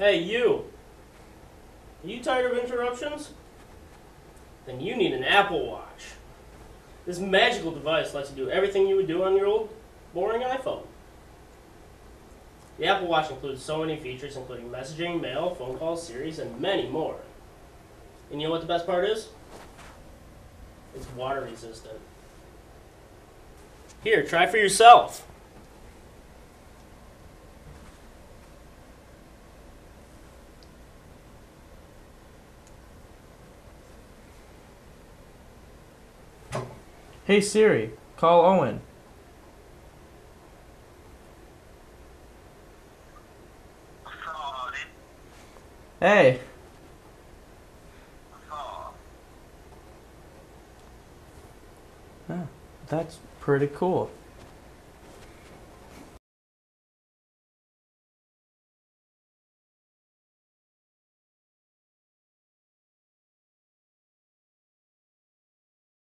Hey, you! Are you tired of interruptions? Then you need an Apple Watch. This magical device lets you do everything you would do on your old, boring iPhone. The Apple Watch includes so many features, including messaging, mail, phone calls, Siri, and many more. And you know what the best part is? It's water resistant. Here, try for yourself. Hey Siri, call Owen. Hey. That's pretty cool.